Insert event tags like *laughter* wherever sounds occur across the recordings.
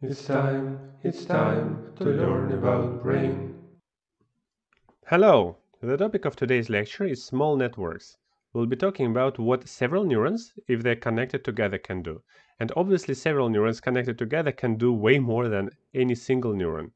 It's time, it's time to learn about brain. Hello! The topic of today's lecture is small networks. We'll be talking about what several neurons, if they're connected together, can do. And obviously several neurons connected together can do way more than any single neuron.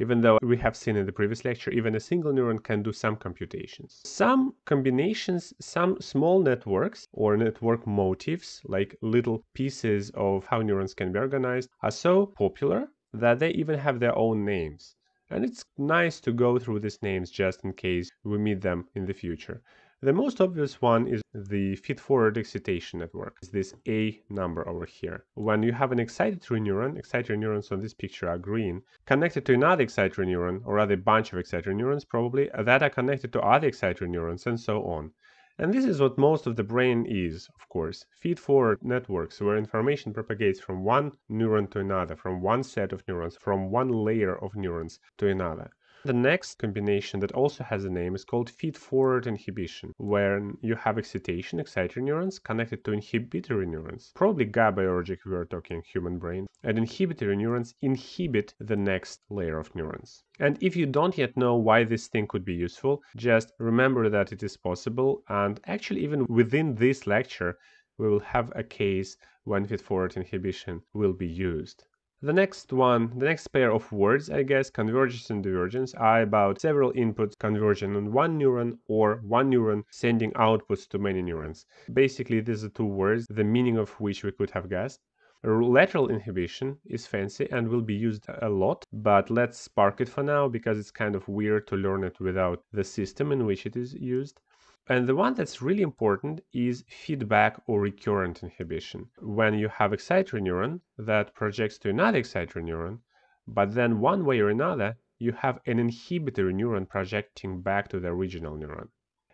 Even though we have seen in the previous lecture, even a single neuron can do some computations. Some combinations, some small networks or network motifs, like little pieces of how neurons can be organized, are so popular that they even have their own names. And it's nice to go through these names just in case we meet them in the future. The most obvious one is the feed-forward excitation network. It's this A number over here. When you have an excitatory neuron, excitatory neurons on this picture are green, connected to another excitatory neuron, or rather a bunch of excitatory neurons probably, that are connected to other excitatory neurons, and so on. And this is what most of the brain is, of course. Feed-forward networks where information propagates from one neuron to another, from one set of neurons, from one layer of neurons to another. The next combination that also has a name is called feed-forward inhibition, where you have excitation, excitatory neurons, connected to inhibitory neurons, probably GABAergic we are talking human brain, and inhibitory neurons inhibit the next layer of neurons. And if you don't yet know why this thing could be useful, just remember that it is possible, and actually even within this lecture, we will have a case when feed-forward inhibition will be used. The next one, the next pair of words, I guess, convergence and divergence, are about several inputs converging on one neuron or one neuron sending outputs to many neurons. Basically, these are two words, the meaning of which we could have guessed. Lateral inhibition is fancy and will be used a lot, but let's park it for now because it's kind of weird to learn it without the system in which it is used. And the one that's really important is feedback or recurrent inhibition. When you have excitatory neuron that projects to another excitatory neuron, but then one way or another, you have an inhibitory neuron projecting back to the original neuron.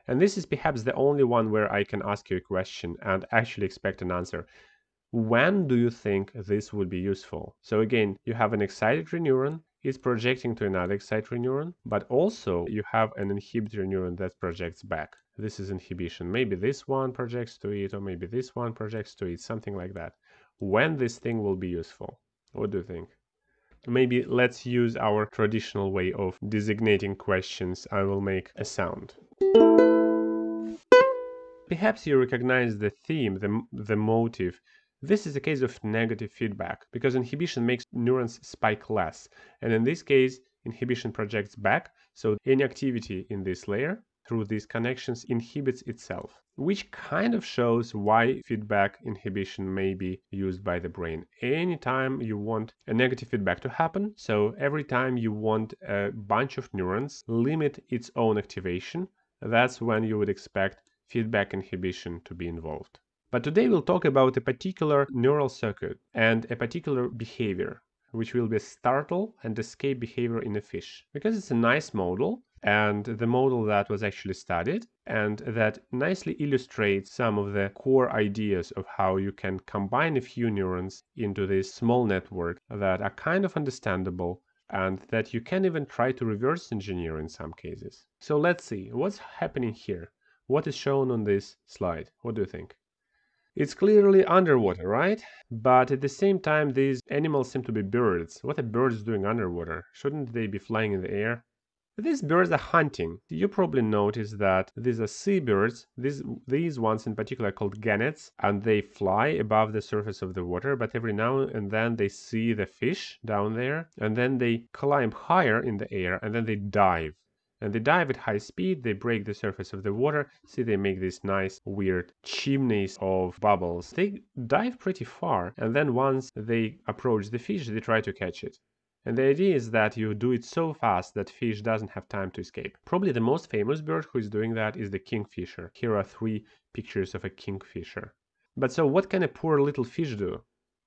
And this is perhaps the only one where I can ask you a question and actually expect an answer. When do you think this would be useful? So again, you have an excitatory neuron is projecting to another excitatory neuron, but also you have an inhibitory neuron that projects back. This is inhibition. Maybe this one projects to it, or maybe this one projects to it, something like that. When this thing will be useful? What do you think? Maybe let's use our traditional way of designating questions. I will make a sound. Perhaps you recognize the theme, the, the motive. This is a case of negative feedback because inhibition makes neurons spike less. And in this case, inhibition projects back, so any activity in this layer through these connections inhibits itself, which kind of shows why feedback inhibition may be used by the brain. Anytime you want a negative feedback to happen, so every time you want a bunch of neurons limit its own activation, that's when you would expect feedback inhibition to be involved. But today we'll talk about a particular neural circuit and a particular behavior, which will be a startle and escape behavior in a fish. Because it's a nice model, and the model that was actually studied, and that nicely illustrates some of the core ideas of how you can combine a few neurons into this small network that are kind of understandable and that you can even try to reverse engineer in some cases. So let's see, what's happening here? What is shown on this slide? What do you think? It's clearly underwater, right? But at the same time, these animals seem to be birds. What are birds doing underwater? Shouldn't they be flying in the air? These birds are hunting. You probably noticed that these are seabirds. These, these ones in particular are called gannets, and they fly above the surface of the water, but every now and then they see the fish down there, and then they climb higher in the air, and then they dive and they dive at high speed, they break the surface of the water, see they make these nice weird chimneys of bubbles. They dive pretty far, and then once they approach the fish, they try to catch it. And the idea is that you do it so fast that fish doesn't have time to escape. Probably the most famous bird who is doing that is the kingfisher. Here are three pictures of a kingfisher. But so what can a poor little fish do?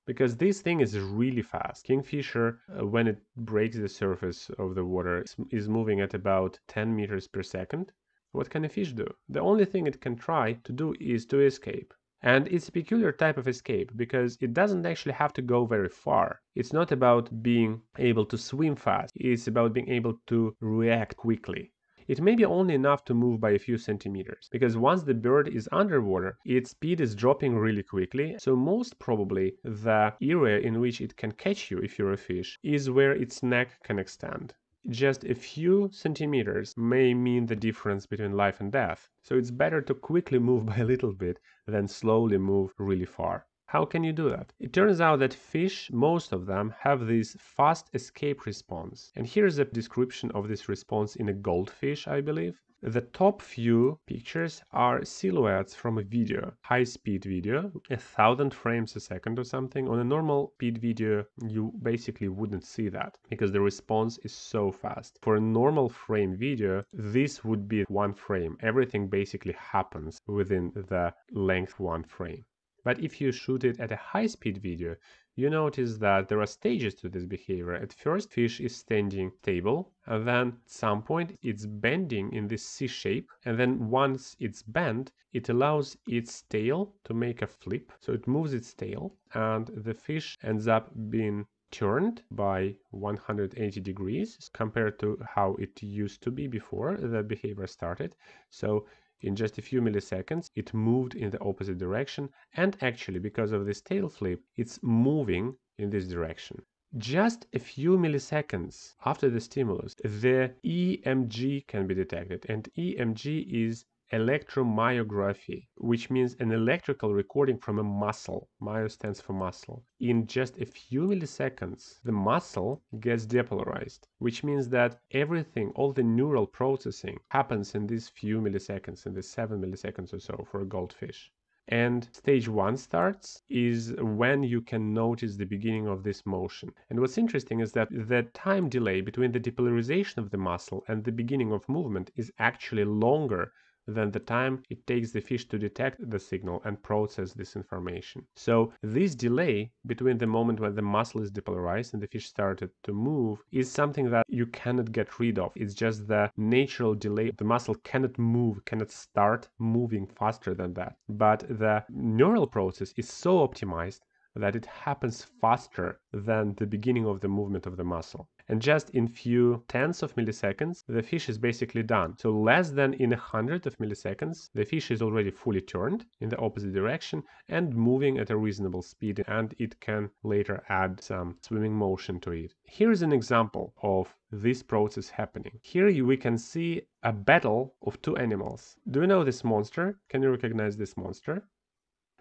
Because this thing is really fast. Kingfisher, uh, when it breaks the surface of the water, is moving at about 10 meters per second. What can a fish do? The only thing it can try to do is to escape. And it's a peculiar type of escape because it doesn't actually have to go very far. It's not about being able to swim fast, it's about being able to react quickly. It may be only enough to move by a few centimeters, because once the bird is underwater, its speed is dropping really quickly, so most probably the area in which it can catch you if you're a fish is where its neck can extend. Just a few centimeters may mean the difference between life and death, so it's better to quickly move *laughs* by a little bit than slowly move really far. How can you do that? It turns out that fish, most of them, have this fast escape response. And here's a description of this response in a goldfish, I believe. The top few pictures are silhouettes from a video, high-speed video, a thousand frames a second or something. On a normal speed video, you basically wouldn't see that because the response is so fast. For a normal frame video, this would be one frame. Everything basically happens within the length one frame. But if you shoot it at a high-speed video, you notice that there are stages to this behavior. At first, fish is standing stable, and then at some point it's bending in this C shape, and then once it's bent, it allows its tail to make a flip. So it moves its tail, and the fish ends up being turned by 180 degrees compared to how it used to be before the behavior started. So in just a few milliseconds, it moved in the opposite direction, and actually, because of this tail flip, it's moving in this direction. Just a few milliseconds after the stimulus, the EMG can be detected, and EMG is electromyography, which means an electrical recording from a muscle. Myo stands for muscle. In just a few milliseconds, the muscle gets depolarized, which means that everything, all the neural processing happens in these few milliseconds, in the seven milliseconds or so for a goldfish. And stage one starts is when you can notice the beginning of this motion. And what's interesting is that the time delay between the depolarization of the muscle and the beginning of movement is actually longer than the time it takes the fish to detect the signal and process this information. So this delay between the moment when the muscle is depolarized and the fish started to move is something that you cannot get rid of. It's just the natural delay. The muscle cannot move, cannot start moving faster than that. But the neural process is so optimized that it happens faster than the beginning of the movement of the muscle. And just in few tenths of milliseconds, the fish is basically done. So less than in a hundred of milliseconds, the fish is already fully turned in the opposite direction and moving at a reasonable speed and it can later add some swimming motion to it. Here is an example of this process happening. Here we can see a battle of two animals. Do you know this monster? Can you recognize this monster?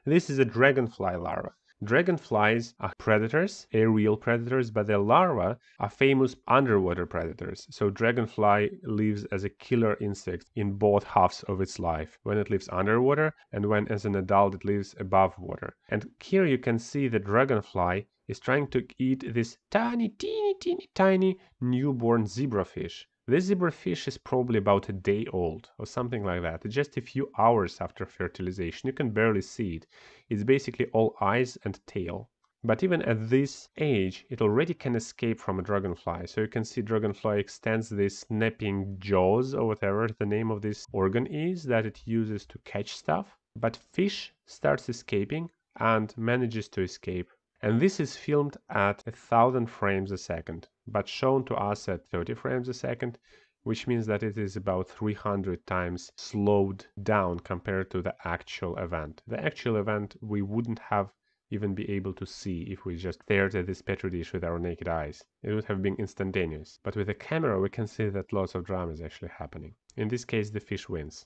This is a dragonfly larva. Dragonflies are predators, aerial predators, but their larvae are famous underwater predators. So dragonfly lives as a killer insect in both halves of its life, when it lives underwater and when as an adult it lives above water. And here you can see the dragonfly is trying to eat this tiny, teeny, teeny, tiny newborn zebrafish. This zebrafish is probably about a day old or something like that. Just a few hours after fertilization. You can barely see it. It's basically all eyes and tail. But even at this age, it already can escape from a dragonfly. So you can see dragonfly extends these snapping jaws or whatever the name of this organ is that it uses to catch stuff. But fish starts escaping and manages to escape and this is filmed at a thousand frames a second, but shown to us at 30 frames a second, which means that it is about 300 times slowed down compared to the actual event. The actual event we wouldn't have even be able to see if we just stared at this petri dish with our naked eyes. It would have been instantaneous. But with a camera we can see that lots of drama is actually happening. In this case the fish wins.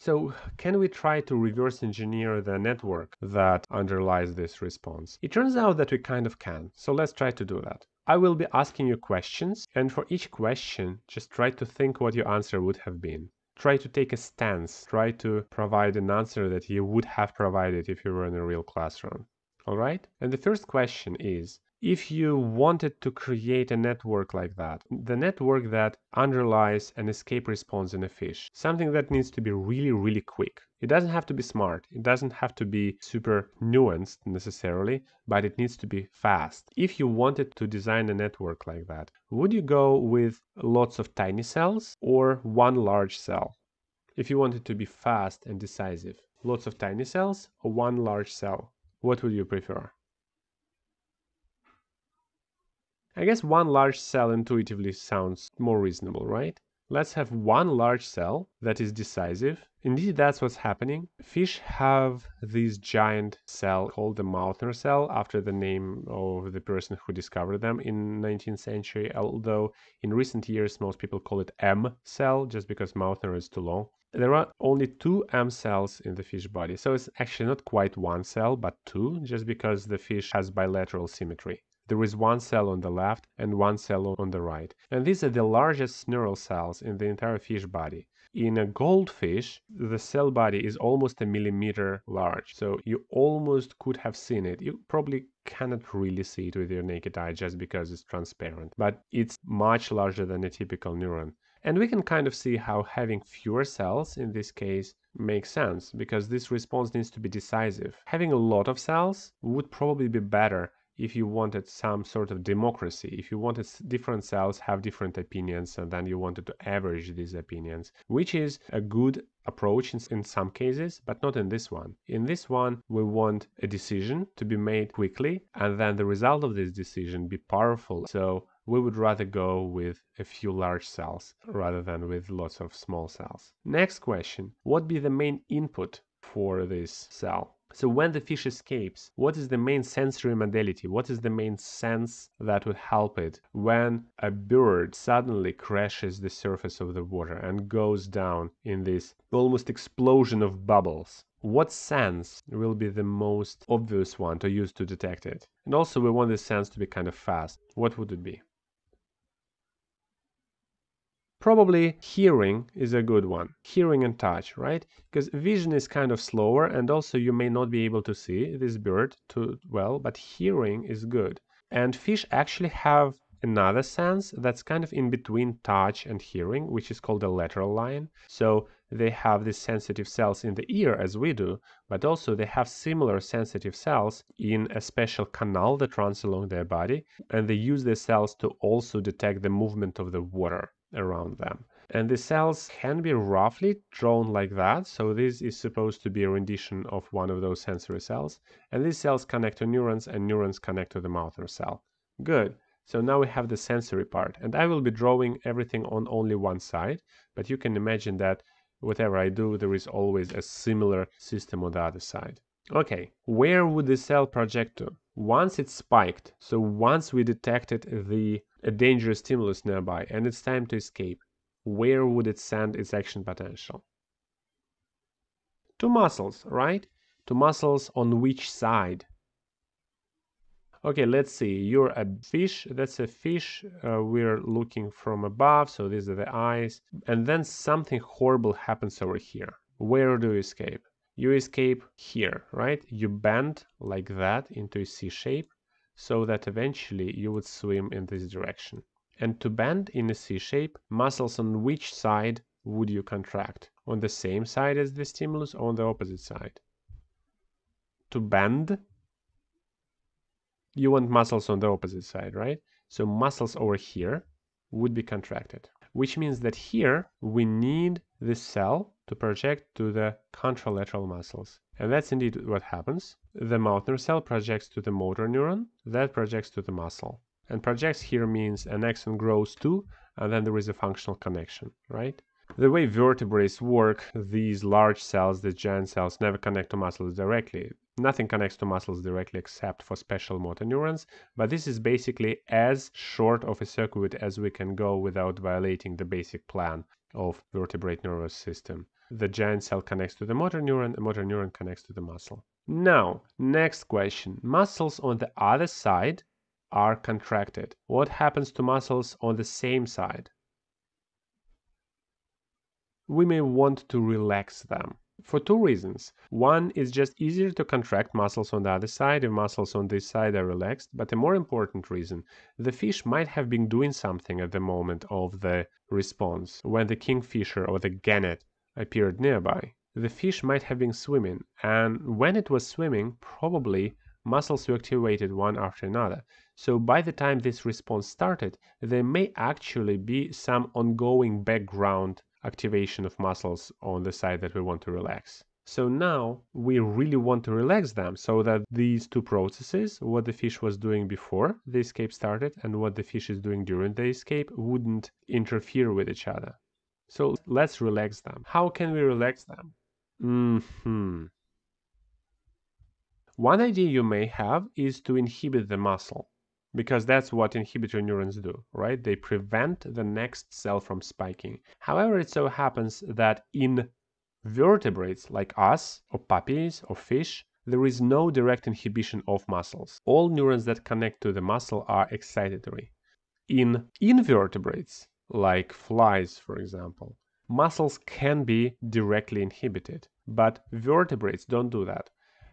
So can we try to reverse engineer the network that underlies this response? It turns out that we kind of can, so let's try to do that. I will be asking you questions, and for each question, just try to think what your answer would have been. Try to take a stance, try to provide an answer that you would have provided if you were in a real classroom. Alright? And the first question is if you wanted to create a network like that, the network that underlies an escape response in a fish, something that needs to be really, really quick. It doesn't have to be smart, it doesn't have to be super nuanced necessarily, but it needs to be fast. If you wanted to design a network like that, would you go with lots of tiny cells or one large cell? If you wanted to be fast and decisive, lots of tiny cells or one large cell, what would you prefer? I guess one large cell intuitively sounds more reasonable, right? Let's have one large cell that is decisive. Indeed, that's what's happening. Fish have this giant cell called the Mauthner cell after the name of the person who discovered them in 19th century, although in recent years most people call it M cell just because Mauthner is too long. There are only two M cells in the fish body, so it's actually not quite one cell, but two, just because the fish has bilateral symmetry. There is one cell on the left and one cell on the right. And these are the largest neural cells in the entire fish body. In a goldfish, the cell body is almost a millimeter large, so you almost could have seen it. You probably cannot really see it with your naked eye just because it's transparent, but it's much larger than a typical neuron. And we can kind of see how having fewer cells in this case makes sense because this response needs to be decisive. Having a lot of cells would probably be better if you wanted some sort of democracy, if you wanted different cells have different opinions and then you wanted to average these opinions, which is a good approach in, in, some cases, but not in this one. In this one, we want a decision to be made quickly and then the result of this decision be powerful. So we would rather go with a few large cells rather than with lots of small cells. Next question, what be the main input for this cell? So when the fish escapes, what is the main sensory modality? What is the main sense that would help it when a bird suddenly crashes the surface of the water and goes down in this almost explosion of bubbles? What sense will be the most obvious one to use to detect it? And also we want this sense to be kind of fast. What would it be? Probably hearing is a good one. Hearing and touch, right? Because vision is kind of slower and also you may not be able to see this bird too well, but hearing is good. And fish actually have another sense that's kind of in between touch and hearing, which is called the lateral line. So they have these sensitive cells in the ear as we do, but also they have similar sensitive cells in a special canal that runs along their body, and they use these cells to also detect the movement of the water around them. And the cells can be roughly drawn like that. So this is supposed to be a rendition of one of those sensory cells. And these cells connect to neurons and neurons connect to the Mauthner cell. Good. So now we have the sensory part. And I will be drawing everything on only one side. But you can imagine that whatever I do, there is always a similar system on the other side. Okay, where would the cell project to? Once it's spiked, so once we detected the a dangerous stimulus nearby and it's time to escape, where would it send its action potential? To muscles, right? To muscles on which side? Okay, let's see. You're a fish. That's a fish. Uh, we're looking from above, so these are the eyes. And then something horrible happens over here. Where do you escape? You escape here, right? You bend like that into a C shape so that eventually you would swim in this direction. And to bend in a C shape, muscles on which side would you contract? On the same side as the stimulus or on the opposite side? To bend, you want muscles on the opposite side, right? So muscles over here would be contracted, which means that here we need this cell to project to the contralateral muscles. And that's indeed what happens. The Mauthner cell projects to the motor neuron, that projects to the muscle. And projects here means an axon grows too, and then there is a functional connection, right? The way vertebrates work, these large cells, these giant cells, never connect to muscles directly. Nothing connects to muscles directly except for special motor neurons, but this is basically as short of a circuit as we can go without violating the basic plan of vertebrate nervous system the giant cell connects to the motor neuron, the motor neuron connects to the muscle. Now, next question. Muscles on the other side are contracted. What happens to muscles on the same side? We may want to relax them for two reasons. One is just easier to contract muscles on the other side if muscles on this side are relaxed, but a more important reason, the fish might have been doing something at the moment of the response when the kingfisher or the gannet appeared nearby. The fish might have been swimming, and when it was swimming, probably muscles were activated one after another. So by the time this response started, there may actually be some ongoing background activation of muscles on the side that we want to relax. So now we really want to relax them so that these two processes, what the fish was doing before the escape started and what the fish is doing during the escape, wouldn't interfere with each other. So let's relax them. How can we relax them? Mm hmm One idea you may have is to inhibit the muscle because that's what inhibitory neurons do, right? They prevent the next cell from spiking. However, it so happens that in vertebrates like us, or puppies, or fish, there is no direct inhibition of muscles. All neurons that connect to the muscle are excitatory. In invertebrates, like flies, for example, muscles can be directly inhibited, but vertebrates don't do that.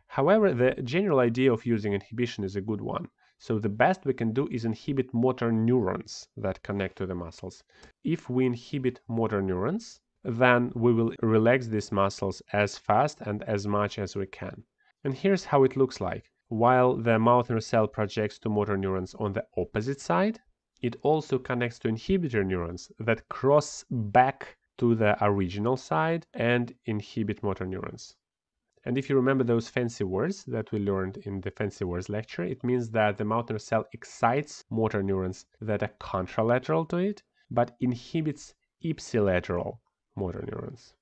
However, the general idea of using inhibition is a good one. So the best we can do is inhibit motor neurons that connect to the muscles. If we inhibit motor neurons, then we will relax these muscles as fast and as much as we can. And here's how it looks like. While the Mauthner cell projects to motor neurons on the opposite side, it also connects to inhibitor neurons that cross back to the original side and inhibit motor neurons. And if you remember those fancy words that we learned in the fancy words lecture, it means that the Mauthner cell excites motor neurons that are contralateral to it, but inhibits ipsilateral motor neurons.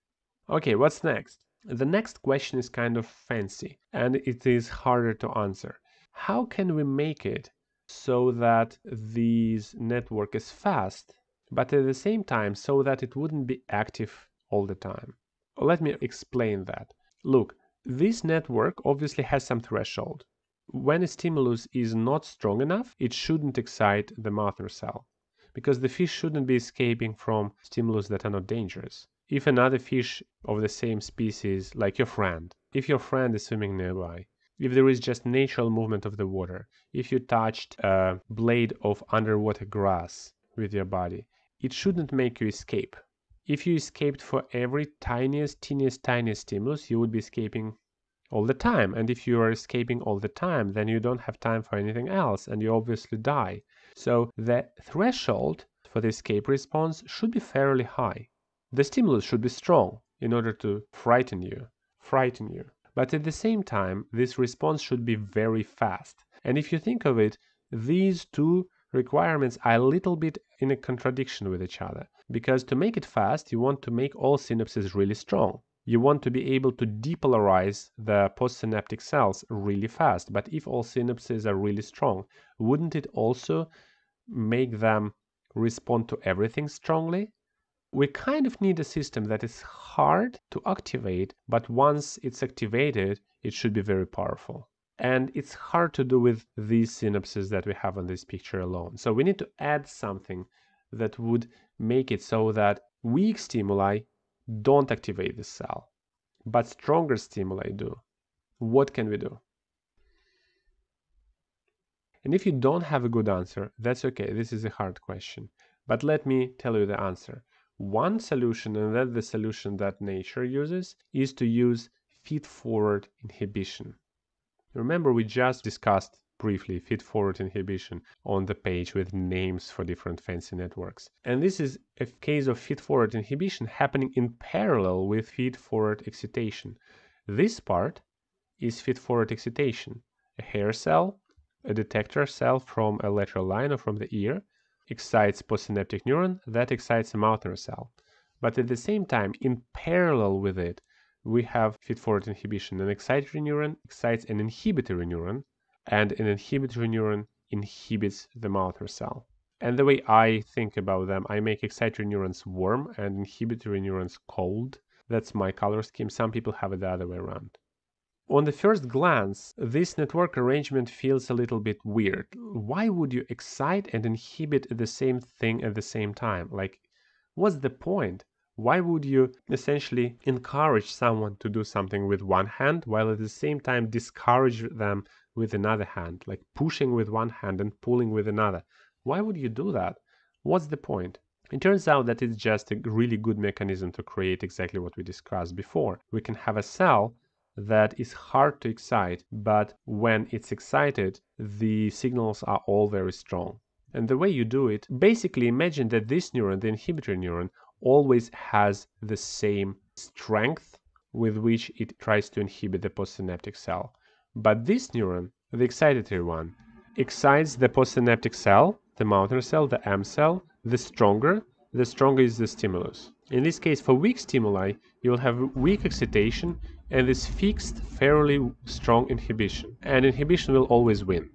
Okay, what's next? The next question is kind of fancy and it is harder to answer. How can we make it so that this network is fast, but at the same time so that it wouldn't be active all the time? Let me explain that. Look, this network obviously has some threshold. When a stimulus is not strong enough, it shouldn't excite the Mauthner cell, because the fish shouldn't be escaping from stimulus that are not dangerous. If another fish of the same species, like your friend, if your friend is swimming nearby, if there is just natural movement of the water, if you touched a blade of underwater grass with your body, it shouldn't make you escape. If you escaped for every tiniest, teeniest, tiniest stimulus, you would be escaping all the time. And if you are escaping all the time, then you don't have time for anything else and you obviously die. So the threshold for the escape response should be fairly high. The stimulus should be strong in order to frighten you, frighten you. But at the same time, this response should be very fast. And if you think of it, these two requirements are a little bit in a contradiction with each other. Because to make it fast, you want to make all synapses really strong. You want to be able to depolarize the postsynaptic cells really fast. But if all synapses are really strong, wouldn't it also make them respond to everything strongly? We kind of need a system that is hard to activate, but once it's activated, it should be very powerful. And it's hard to do with these synapses that we have on this picture alone. So we need to add something that would make it so that weak stimuli don't activate the cell, but stronger stimuli do. What can we do? And if you don't have a good answer, that's okay. This is a hard question. But let me tell you the answer. One solution, and that's the solution that nature uses, is to use feed-forward inhibition. Remember we just discussed briefly feed-forward inhibition on the page with names for different fancy networks. And this is a case of feed-forward inhibition happening in parallel with feed-forward excitation. This part is feed-forward excitation. A hair cell, a detector cell from a lateral line or from the ear, excites postsynaptic neuron, that excites a nerve cell. But at the same time, in parallel with it, we have feed-forward inhibition. An excitatory neuron excites an inhibitory neuron, and an inhibitory neuron inhibits the Mauthner cell. And the way I think about them, I make excitatory neurons warm and inhibitory neurons cold. That's my color scheme. Some people have it the other way around. On the first glance, this network arrangement feels a little bit weird. Why would you excite and inhibit the same thing at the same time? Like, what's the point? Why would you essentially encourage someone to do something with one hand while at the same time discourage them with another hand, like pushing with one hand and pulling with another? Why would you do that? What's the point? It turns out that it's just a really good mechanism to create exactly what we discussed before. We can have a cell that is hard to excite, but when it's excited, the signals are all very strong. And the way you do it, basically imagine that this neuron, the inhibitory neuron, always has the same strength with which it tries to inhibit the postsynaptic cell. But this neuron, the excitatory one, excites the postsynaptic cell, the Mauthner cell, the M cell, the stronger, the stronger is the stimulus. In this case, for weak stimuli, you will have weak excitation and this fixed, fairly strong inhibition. And inhibition will always win.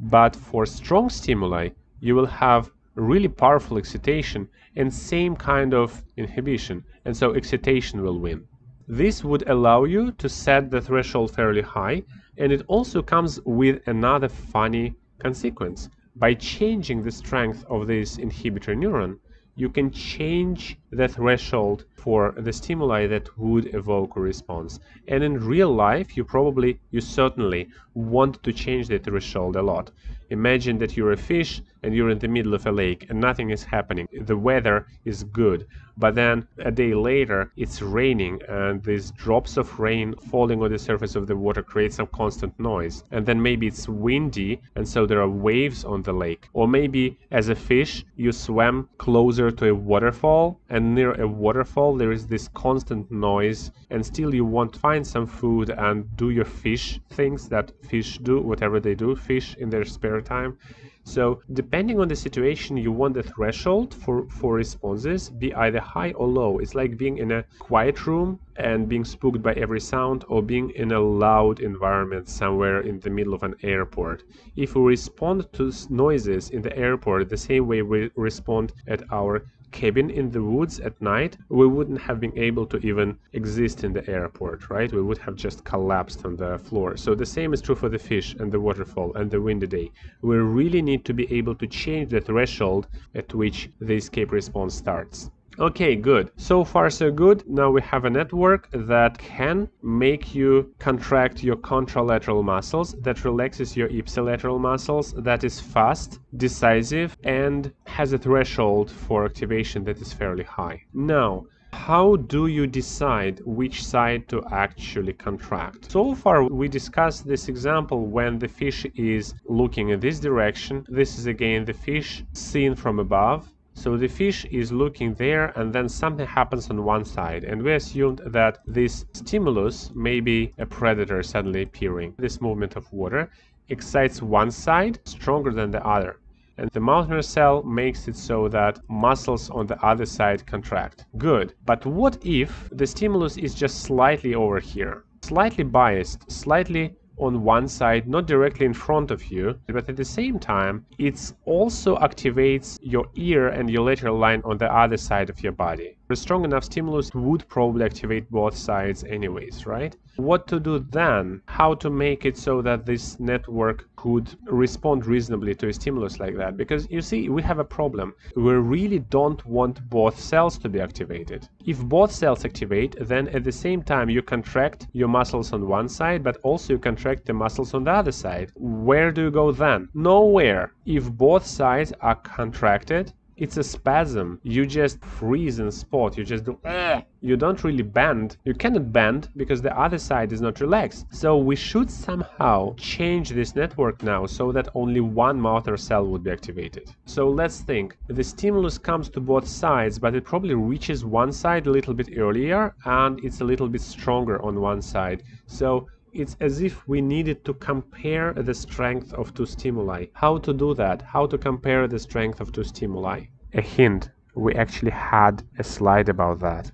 But for strong stimuli, you will have really powerful excitation and same kind of inhibition, and so excitation will win. This would allow you to set the threshold fairly high, and it also comes with another funny consequence. By changing the strength of this inhibitor neuron, you can change the threshold for the stimuli that would evoke a response. And in real life, you probably, you certainly want to change the threshold a lot. Imagine that you're a fish and you're in the middle of a lake and nothing is happening. The weather is good, but then a day later it's raining and these drops of rain falling on the surface of the water create some constant noise. And then maybe it's windy and so there are waves on the lake. Or maybe as a fish you swam closer to a waterfall and near a waterfall there is this constant noise and still you want to find some food and do your fish things that fish do, whatever they do, fish in their spare time. So depending on the situation, you want the threshold for, for responses be either high or low. It's like being in a quiet room and being spooked by every sound or being in a loud environment somewhere in the middle of an airport. If we respond to noises in the airport the same way we respond at our cabin in the woods at night, we wouldn't have been able to even exist in the airport, right? We would have just collapsed on the floor. So the same is true for the fish and the waterfall and the windy day. We really need to be able to change the threshold at which the escape response starts. Okay, good. So far so good. Now we have a network that can make you contract your contralateral muscles, that relaxes your ipsilateral muscles, that is fast, decisive, and has a threshold for activation that is fairly high. Now, how do you decide which side to actually contract? So far we discussed this example when the fish is looking in this direction. This is again the fish seen from above so the fish is looking there and then something happens on one side and we assumed that this stimulus may be a predator suddenly appearing. This movement of water excites one side stronger than the other and the Mauthner cell makes it so that muscles on the other side contract. Good. But what if the stimulus is just slightly over here? Slightly biased, slightly on one side, not directly in front of you, but at the same time, it also activates your ear and your lateral line on the other side of your body. A strong enough stimulus would probably activate both sides anyways, right? What to do then? How to make it so that this network could respond reasonably to a stimulus like that? Because you see, we have a problem. We really don't want both cells to be activated. If both cells activate, then at the same time you contract your muscles on one side, but also you contract the muscles on the other side. Where do you go then? Nowhere. If both sides are contracted, it's a spasm. You just freeze in spot. You just do. Uh, you don't really bend. You cannot bend because the other side is not relaxed. So we should somehow change this network now so that only one Mauthner cell would be activated. So let's think. The stimulus comes to both sides, but it probably reaches one side a little bit earlier and it's a little bit stronger on one side. So it's as if we needed to compare the strength of two stimuli. How to do that? How to compare the strength of two stimuli? A hint, we actually had a slide about that.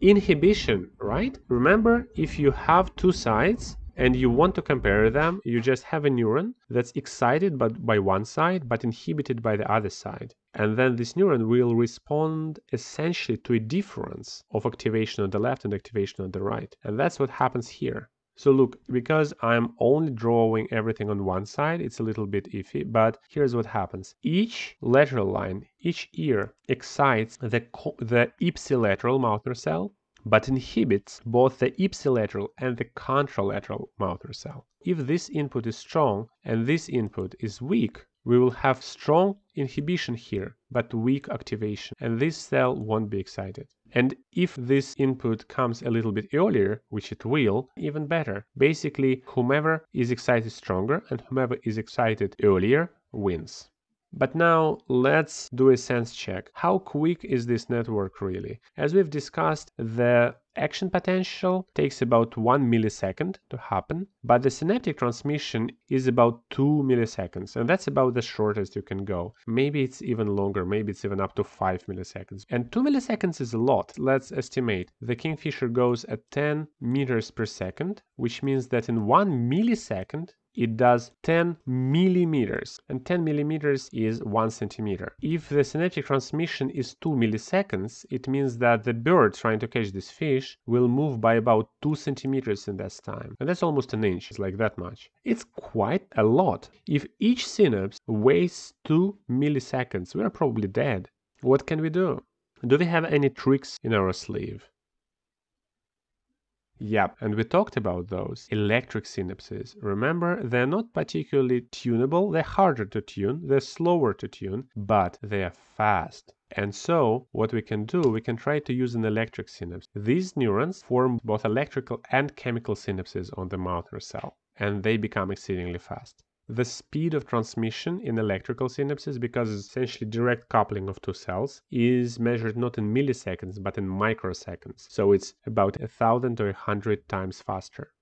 Inhibition, right? Remember, if you have two sides, and you want to compare them, you just have a neuron that's excited but by one side but inhibited by the other side. And then this neuron will respond essentially to a difference of activation on the left and activation on the right. And that's what happens here. So look, because I'm only drawing everything on one side, it's a little bit iffy, but here's what happens. Each lateral line, each ear excites the, the ipsilateral Mauthner cell but inhibits both the ipsilateral and the contralateral Mauthner cell. If this input is strong and this input is weak, we will have strong inhibition here, but weak activation, and this cell won't be excited. And if this input comes a little bit earlier, which it will, even better. Basically, whomever is excited stronger and whomever is excited earlier wins. But now let's do a sense check. How quick is this network really? As we've discussed, the action potential takes about 1 millisecond to happen, but the synaptic transmission is about 2 milliseconds, and that's about the shortest you can go. Maybe it's even longer, maybe it's even up to 5 milliseconds. And 2 milliseconds is a lot. Let's estimate. The Kingfisher goes at 10 meters per second, which means that in 1 millisecond it does 10 millimeters and 10 millimeters is 1 centimeter. If the synaptic transmission is 2 milliseconds, it means that the bird trying to catch this fish will move by about 2 centimeters in that time. And that's almost an inch, it's like that much. It's quite a lot. If each synapse weighs 2 milliseconds, we are probably dead. What can we do? Do we have any tricks in our sleeve? Yep, and we talked about those electric synapses. Remember, they're not particularly tunable, they're harder to tune, they're slower to tune, but they're fast. And so, what we can do, we can try to use an electric synapse. These neurons form both electrical and chemical synapses on the Mauthner cell, and they become exceedingly fast. The speed of transmission in electrical synapses, because it's essentially direct coupling of two cells, is measured not in milliseconds but in microseconds. So it's about a thousand or a hundred times faster.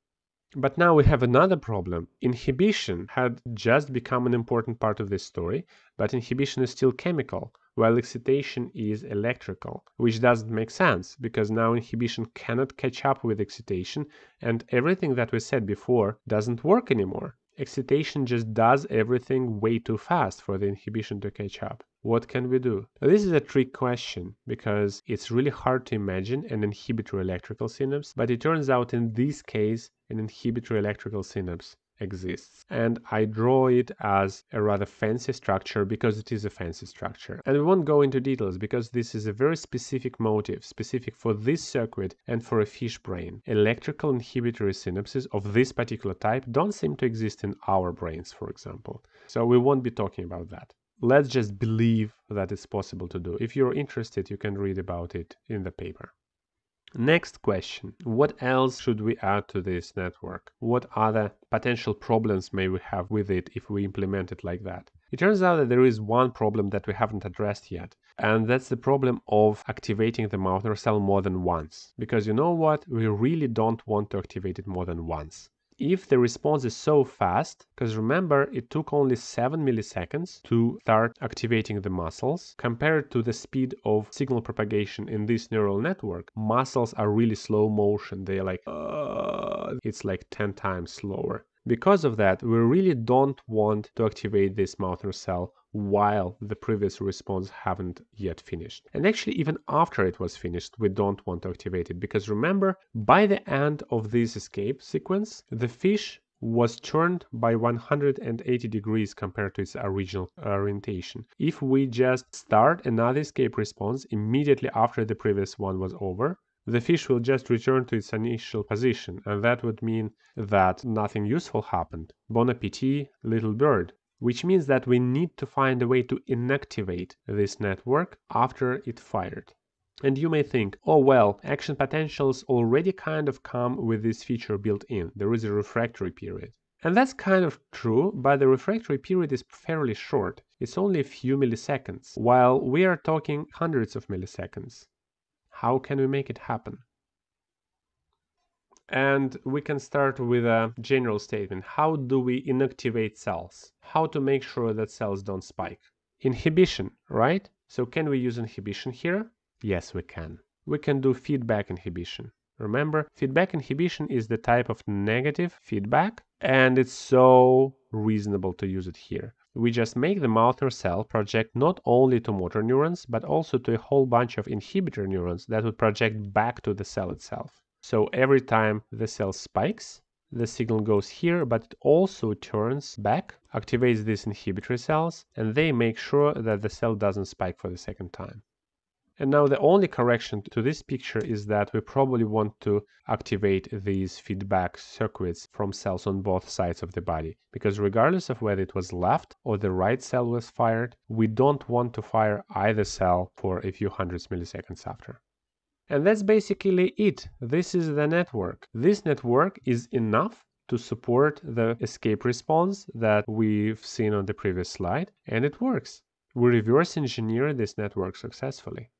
But now we have another problem. Inhibition had just become an important part of this story, but inhibition is still chemical, while excitation is electrical, which doesn't make sense because now inhibition cannot catch up with excitation and everything that we said before doesn't work anymore. Excitation just does everything way too fast for the inhibition to catch up. What can we do? This is a trick question because it's really hard to imagine an inhibitory electrical synapse, but it turns out in this case an inhibitory electrical synapse exists. And I draw it as a rather fancy structure because it is a fancy structure. And we won't go into details because this is a very specific motive, specific for this circuit and for a fish brain. Electrical inhibitory synapses of this particular type don't seem to exist in our brains, for example. So we won't be talking about that. Let's just believe that it's possible to do. If you're interested, you can read about it in the paper. Next question. What else should we add to this network? What other potential problems may we have with it if we implement it like that? It turns out that there is one problem that we haven't addressed yet, and that's the problem of activating the Mauthner cell more than once. Because you know what? We really don't want to activate it more than once if the response is so fast, because remember it took only 7 milliseconds to start activating the muscles, compared to the speed of signal propagation in this neural network, muscles are really slow motion. They're like, uh, it's like 10 times slower. Because of that, we really don't want to activate this Mauthner cell while the previous response haven't yet finished. And actually even after it was finished, we don't want to activate it because remember, by the end of this escape sequence, the fish was turned by 180 degrees compared to its original orientation. If we just start another escape response immediately after the previous one was over, the fish will just return to its initial position, and that would mean that nothing useful happened. Bon appetit, little bird which means that we need to find a way to inactivate this network after it fired. And you may think, oh well, action potentials already kind of come with this feature built in. There is a refractory period. And that's kind of true, but the refractory period is fairly short. It's only a few milliseconds, while we are talking hundreds of milliseconds. How can we make it happen? And we can start with a general statement. How do we inactivate cells? How to make sure that cells don't spike? Inhibition, right? So can we use inhibition here? Yes, we can. We can do feedback inhibition. Remember, feedback inhibition is the type of negative feedback, and it's so reasonable to use it here. We just make the Mauthner cell project not only to motor neurons, but also to a whole bunch of inhibitor neurons that would project back to the cell itself. So every time the cell spikes, the signal goes here, but it also turns back, activates these inhibitory cells, and they make sure that the cell doesn't spike for the second time. And now the only correction to this picture is that we probably want to activate these feedback circuits from cells on both sides of the body. Because regardless of whether it was left or the right cell was fired, we don't want to fire either cell for a few hundreds milliseconds after. And that's basically it. This is the network. This network is enough to support the escape response that we've seen on the previous slide, and it works. We reverse engineer this network successfully.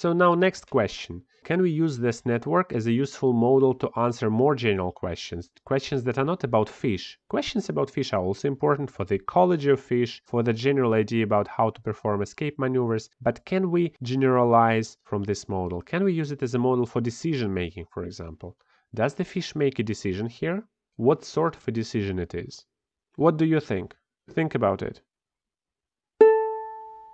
So now next question. Can we use this network as a useful model to answer more general questions? Questions that are not about fish. Questions about fish are also important for the ecology of fish, for the general idea about how to perform escape maneuvers, but can we generalize from this model? Can we use it as a model for decision making, for example? Does the fish make a decision here? What sort of a decision it is? What do you think? Think about it.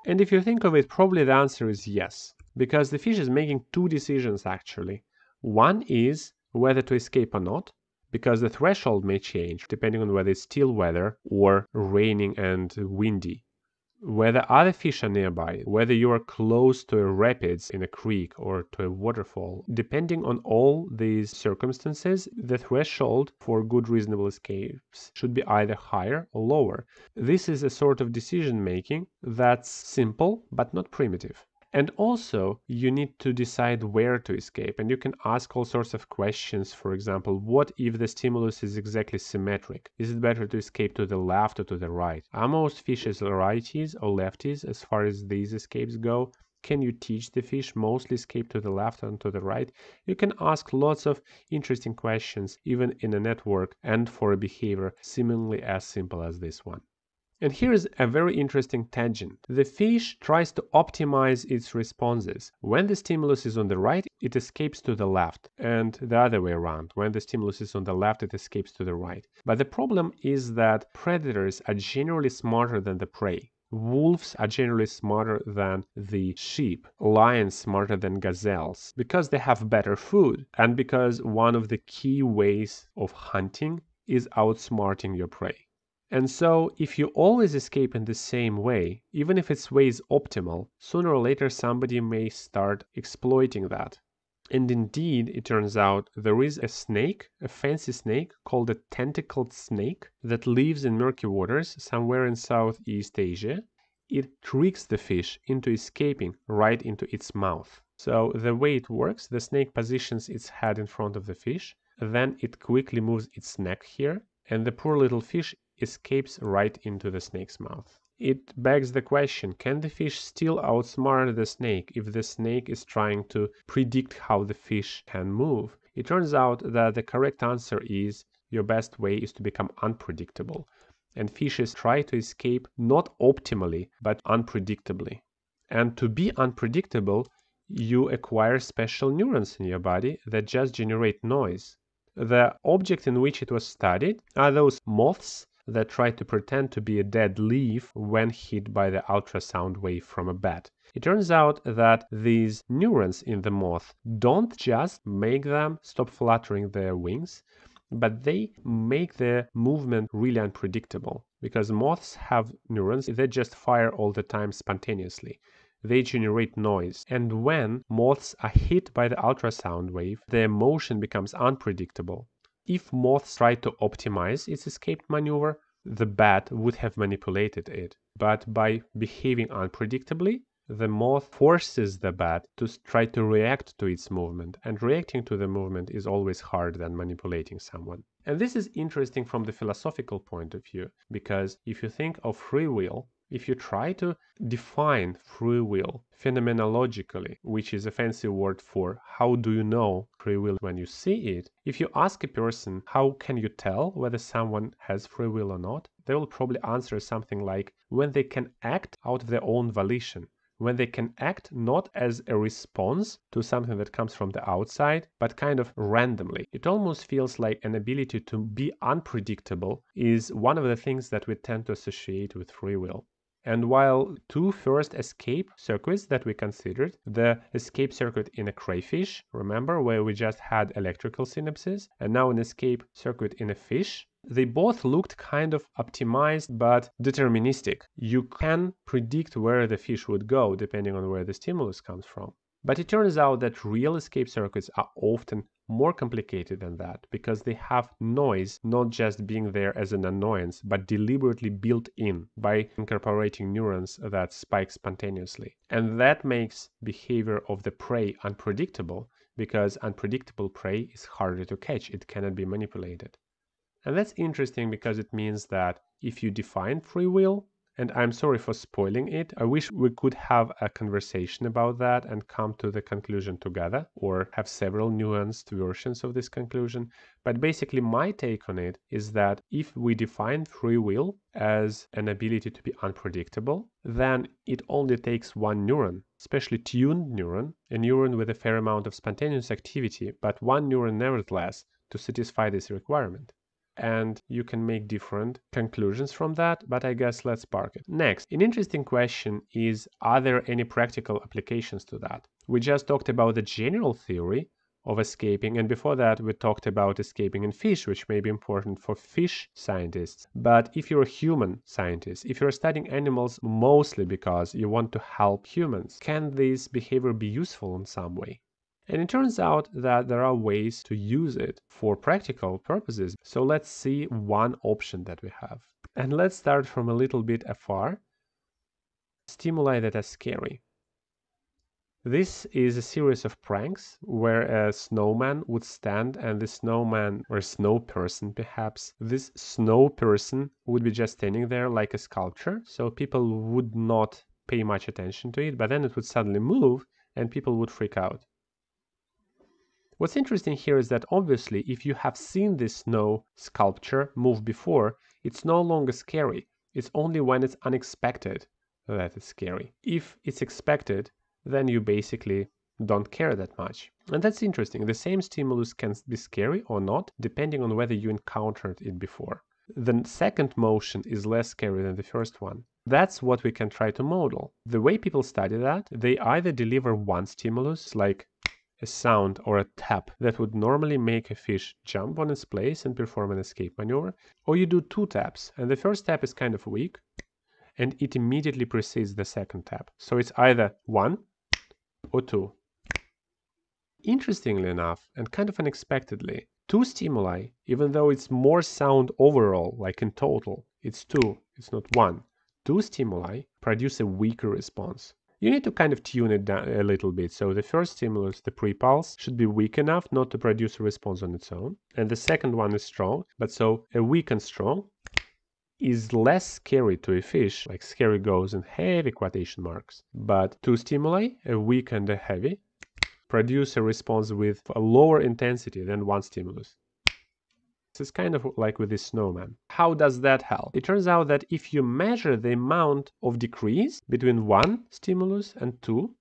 And if you think of it, probably the answer is yes because the fish is making two decisions actually. One is whether to escape or not, because the threshold may change depending on whether it's still weather or raining and windy whether other fish are nearby, whether you are close to a rapids in a creek or to a waterfall. Depending on all these circumstances, the threshold for good reasonable escapes should be either higher or lower. This is a sort of decision making that's simple but not primitive. And also, you need to decide where to escape. And you can ask all sorts of questions. For example, what if the stimulus is exactly symmetric? Is it better to escape to the left or to the right? Are most fishes righties or lefties as far as these escapes go? Can you teach the fish mostly escape to the left and to the right? You can ask lots of interesting questions, even in a network, and for a behavior seemingly as simple as this one. And here is a very interesting tangent. The fish tries to optimize its responses. When the stimulus is on the right, it escapes to the left, and the other way around. When the stimulus is on the left, it escapes to the right. But the problem is that predators are generally smarter than the prey. Wolves are generally smarter than the sheep, lions smarter than gazelles, because they have better food, and because one of the key ways of hunting is outsmarting your prey. And so, if you always escape in the same way, even if its way is optimal, sooner or later somebody may start exploiting that. And indeed, it turns out there is a snake, a fancy snake called a tentacled snake that lives in murky waters somewhere in Southeast Asia. It tricks the fish into escaping right into its mouth. So the way it works, the snake positions its head in front of the fish, then it quickly moves its neck here, and the poor little fish escapes right into the snake's mouth. It begs the question, can the fish still outsmart the snake if the snake is trying to predict how the fish can move? It turns out that the correct answer is your best way is to become unpredictable. And fishes try to escape not optimally, but unpredictably. And to be unpredictable, you acquire special neurons in your body that just generate noise. The object in which it was studied are those moths that try to pretend to be a dead leaf when hit by the ultrasound wave from a bat. It turns out that these neurons in the moth don't just make them stop fluttering their wings, but they make their movement really unpredictable because moths have neurons that just fire all the time spontaneously. They generate noise, and when moths are hit by the ultrasound wave, their motion becomes unpredictable. If moths tried to optimize its escape maneuver, the bat would have manipulated it. But by behaving unpredictably, the moth forces the bat to try to react to its movement, and reacting to the movement is always harder than manipulating someone. And this is interesting from the philosophical point of view, because if you think of free will, if you try to define free will phenomenologically, which is a fancy word for how do you know free will when you see it, if you ask a person how can you tell whether someone has free will or not, they will probably answer something like when they can act out of their own volition when they can act not as a response to something that comes from the outside, but kind of randomly. It almost feels like an ability to be unpredictable is one of the things that we tend to associate with free will. And while two first escape circuits that we considered, the escape circuit in a crayfish, remember where we just had electrical synapses, and now an escape circuit in a fish, they both looked kind of optimized but deterministic. You can predict where the fish would go depending on where the stimulus comes from. But it turns out that real escape circuits are often more complicated than that because they have noise not just being there as an annoyance but deliberately built in by incorporating neurons that spike spontaneously. And that makes behavior of the prey unpredictable because unpredictable prey is harder to catch, it cannot be manipulated. And that's interesting because it means that if you define free will, and I'm sorry for spoiling it. I wish we could have a conversation about that and come to the conclusion together or have several nuanced versions of this conclusion. But basically, my take on it is that if we define free will as an ability to be unpredictable, then it only takes one neuron, especially tuned neuron, a neuron with a fair amount of spontaneous activity, but one neuron nevertheless, to satisfy this requirement and you can make different conclusions from that, but I guess let's park it. Next, an interesting question is are there any practical applications to that? We just talked about the general theory of escaping, and before that, we talked about escaping in fish, which may be important for fish scientists. But if you're a human scientist, if you're studying animals mostly because you want to help humans, can this behavior be useful in some way? And it turns out that there are ways to use it for practical purposes. So let's see one option that we have. And let's start from a little bit afar. Stimuli that are scary. This is a series of pranks where a snowman would stand and the snowman or snow person perhaps, this snow person would be just standing there like a sculpture. So people would not pay much attention to it, but then it would suddenly move and people would freak out. What's interesting here is that obviously if you have seen this snow sculpture move before, it's no longer scary. It's only when it's unexpected that it's scary. If it's expected, then you basically don't care that much. And that's interesting. The same stimulus can be scary or not, depending on whether you encountered it before. The second motion is less scary than the first one. That's what we can try to model. The way people study that, they either deliver one stimulus, like a sound or a tap that would normally make a fish jump on its place and perform an escape maneuver, or you do two taps, and the first tap is kind of weak, and it immediately precedes the second tap. So it's either one or two. Interestingly enough, and kind of unexpectedly, two stimuli, even though it's more sound overall, like in total, it's two, it's not one. Two stimuli produce a weaker response you need to kind of tune it down a little bit. So the first stimulus, the pre-pulse, should be weak enough not to produce a response on its own. And the second one is strong, but so a weak and strong is less scary to a fish, like scary goes in heavy quotation marks. But two stimuli, a weak and a heavy, produce a response with a lower intensity than one stimulus. It's kind of like with the snowman. How does that help? It turns out that if you measure the amount of decrease between one stimulus and two,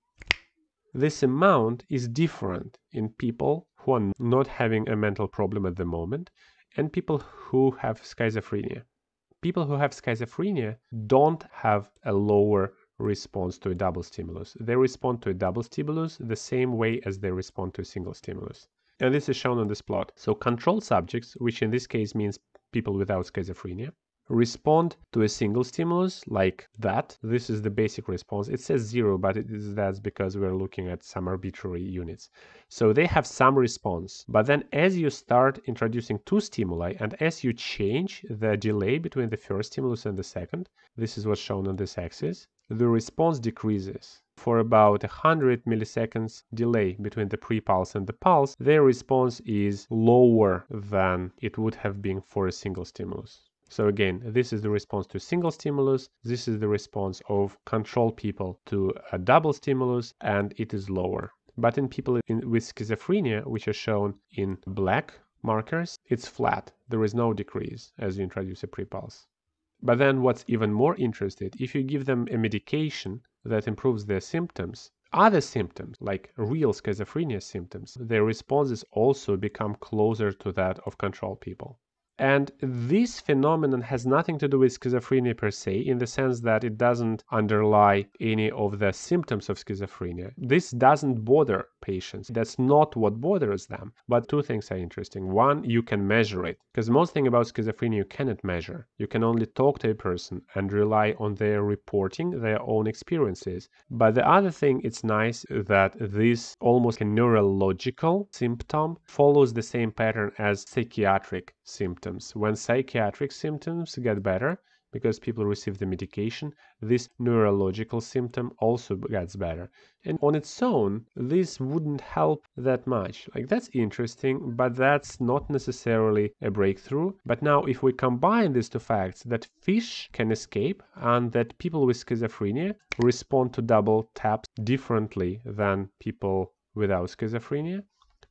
this amount is different in people who are not having a mental problem at the moment and people who have schizophrenia. People who have schizophrenia don't have a lower response to a double stimulus. They respond to a double stimulus the same way as they respond to a single stimulus. And this is shown on this plot. So control subjects, which in this case means people without schizophrenia, respond to a single stimulus like that. This is the basic response. It says zero, but it is, that's because we're looking at some arbitrary units. So they have some response. But then as you start introducing two stimuli and as you change the delay between the first stimulus and the second, this is what's shown on this axis, the response decreases. For about 100 milliseconds delay between the pre-pulse and the pulse, their response is lower than it would have been for a single stimulus. So again, this is the response to single stimulus, this is the response of control people to a double stimulus, and it is lower. But in people in, with schizophrenia, which are shown in black markers, it's flat. There is no decrease as you introduce a pre-pulse. But then what's even more interesting, if you give them a medication that improves their symptoms, other symptoms, like real schizophrenia symptoms, their responses also become closer to that of control people. And this phenomenon has nothing to do with schizophrenia per se, in the sense that it doesn't underlie any of the symptoms of schizophrenia. This doesn't bother patients. That's not what bothers them. But two things are interesting. One, you can measure it, because most thing about schizophrenia you cannot measure. You can only talk to a person and rely on their reporting their own experiences. But the other thing, it's nice that this almost neurological symptom follows the same pattern as psychiatric symptoms. When psychiatric symptoms get better, because people receive the medication, this neurological symptom also gets better. And on its own, this wouldn't help that much. Like, that's interesting, but that's not necessarily a breakthrough. But now, if we combine these two facts that fish can escape and that people with schizophrenia respond to double taps differently than people without schizophrenia,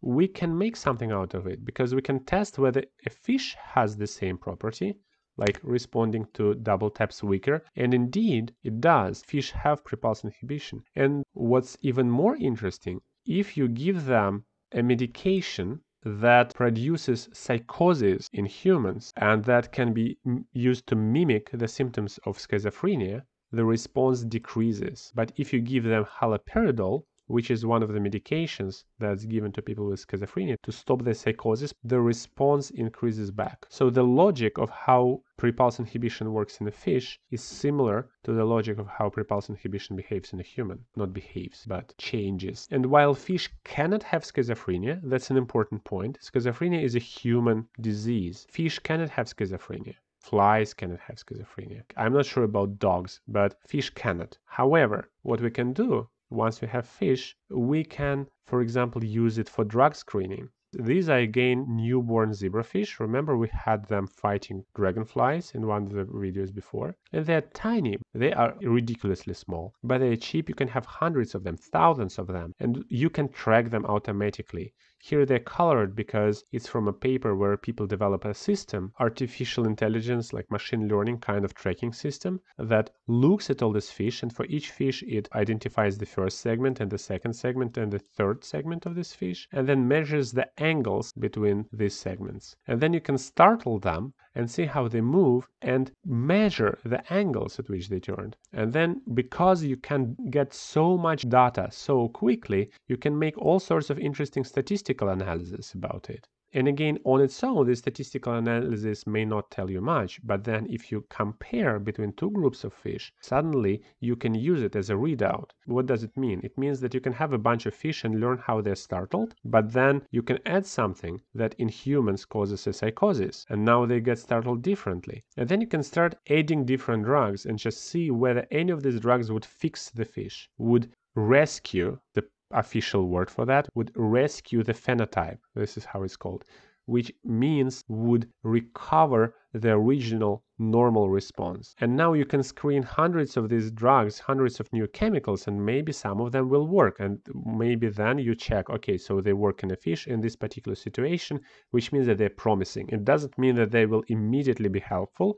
we can make something out of it because we can test whether a fish has the same property like responding to double taps weaker. And indeed it does. Fish have prepulse inhibition. And what's even more interesting if you give them a medication that produces psychosis in humans and that can be used to mimic the symptoms of schizophrenia the response decreases. But if you give them haloperidol which is one of the medications that's given to people with schizophrenia to stop the psychosis, the response increases back. So the logic of how prepulse inhibition works in a fish is similar to the logic of how prepulse inhibition behaves in a human. Not behaves, but changes. And while fish cannot have schizophrenia, that's an important point. Schizophrenia is a human disease. Fish cannot have schizophrenia. Flies cannot have schizophrenia. I'm not sure about dogs, but fish cannot. However, what we can do once we have fish, we can, for example, use it for drug screening. These are again newborn zebrafish. Remember we had them fighting dragonflies in one of the videos before. And they're tiny. They are ridiculously small. But they're cheap. You can have hundreds of them, thousands of them. And you can track them automatically. Here they're colored because it's from a paper where people develop a system, artificial intelligence, like machine learning kind of tracking system, that looks at all these fish and for each fish it identifies the first segment and the second segment and the third segment of this fish and then measures the angles between these segments. And then you can startle them and see how they move and measure the angles at which they turned. And then because you can get so much data so quickly, you can make all sorts of interesting statistical analysis about it. And again, on its own, the statistical analysis may not tell you much, but then if you compare between two groups of fish, suddenly you can use it as a readout. What does it mean? It means that you can have a bunch of fish and learn how they're startled, but then you can add something that in humans causes a psychosis, and now they get startled differently. And then you can start adding different drugs and just see whether any of these drugs would fix the fish, would rescue the official word for that, would rescue the phenotype. This is how it's called, which means would recover the original normal response. And now you can screen hundreds of these drugs, hundreds of new chemicals, and maybe some of them will work. And maybe then you check, okay, so they work in a fish in this particular situation, which means that they're promising. It doesn't mean that they will immediately be helpful,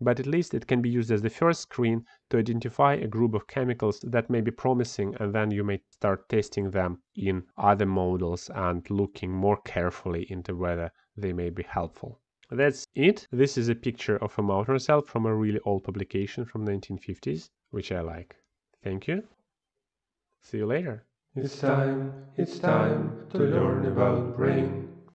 but at least it can be used as the first screen to identify a group of chemicals that may be promising and then you may start testing them in other models and looking more carefully into whether they may be helpful. That's it. This is a picture of a Mauthner cell from a really old publication from 1950s, which I like. Thank you. See you later. It's time, it's time to learn about brain.